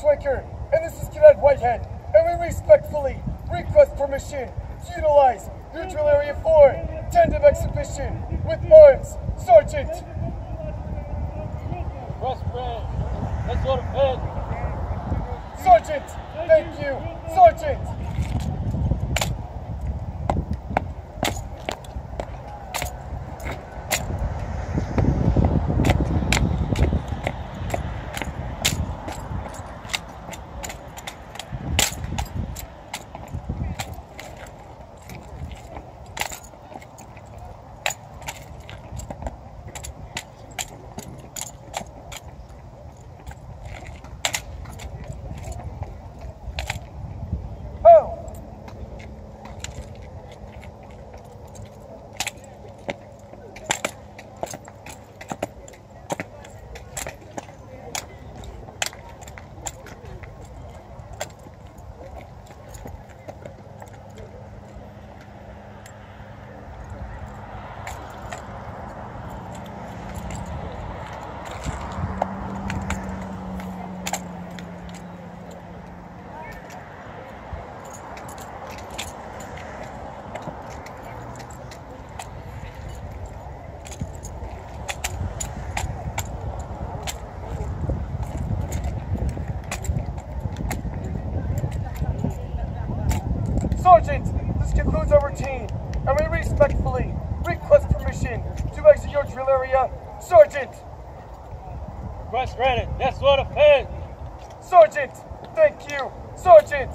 Schwenker, and this is Cadet Whitehead, and we respectfully request permission to utilize Neutral area 4 tandem exhibition with arms, Sergeant. Branch, let's go to bed. Sergeant, thank you, Sergeant. Oh, Sergeant, this concludes our routine, and we respectfully request permission to exit your drill area. Sergeant, West Granite, let's go to. Sergeant, thank you, Sergeant.